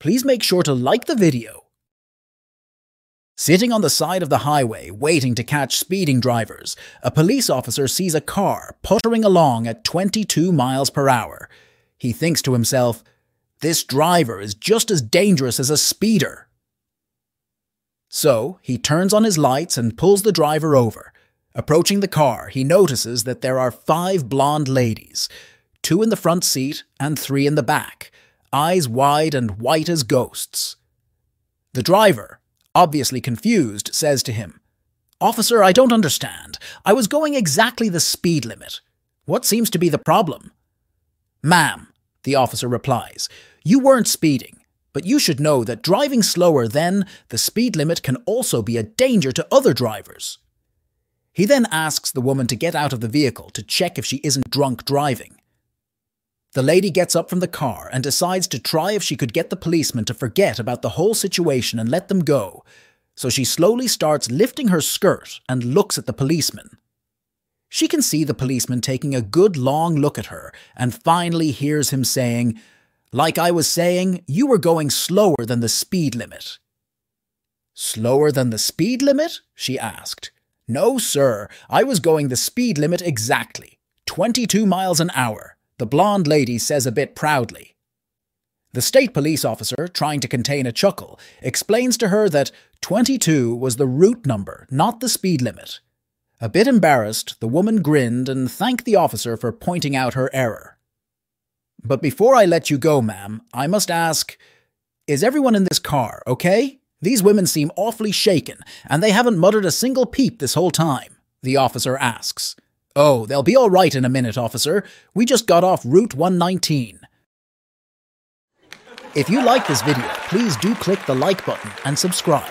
please make sure to like the video. Sitting on the side of the highway waiting to catch speeding drivers, a police officer sees a car puttering along at 22 miles per hour. He thinks to himself, this driver is just as dangerous as a speeder. So he turns on his lights and pulls the driver over. Approaching the car, he notices that there are five blonde ladies, two in the front seat and three in the back, eyes wide and white as ghosts. The driver, obviously confused, says to him, Officer, I don't understand. I was going exactly the speed limit. What seems to be the problem? Ma'am, the officer replies, you weren't speeding. But you should know that driving slower than the speed limit can also be a danger to other drivers. He then asks the woman to get out of the vehicle to check if she isn't drunk driving. The lady gets up from the car and decides to try if she could get the policeman to forget about the whole situation and let them go, so she slowly starts lifting her skirt and looks at the policeman. She can see the policeman taking a good long look at her and finally hears him saying, like I was saying, you were going slower than the speed limit. Slower than the speed limit? she asked. No, sir, I was going the speed limit exactly. 22 miles an hour, the blonde lady says a bit proudly. The state police officer, trying to contain a chuckle, explains to her that 22 was the route number, not the speed limit. A bit embarrassed, the woman grinned and thanked the officer for pointing out her error. But before I let you go, ma'am, I must ask Is everyone in this car okay? These women seem awfully shaken, and they haven't muttered a single peep this whole time, the officer asks. Oh, they'll be all right in a minute, officer. We just got off Route 119. If you like this video, please do click the like button and subscribe.